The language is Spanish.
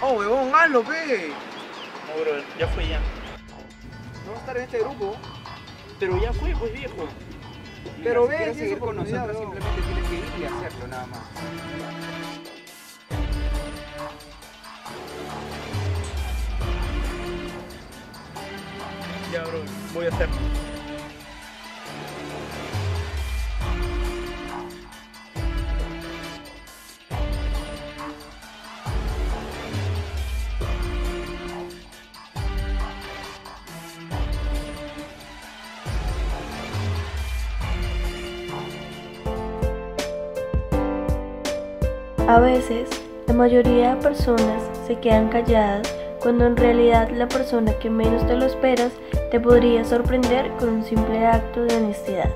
Oh, huevón, hazlo, pe. No, bro, ya fue ya. No va a estar en este grupo. Pero ya fue, pues viejo. Pero ve, si seguir con nosotros, simplemente tienes que ir y hacerlo nada más. Ya, bro, voy a hacerlo. A veces, la mayoría de personas se quedan calladas cuando en realidad la persona que menos te lo esperas te podría sorprender con un simple acto de honestidad.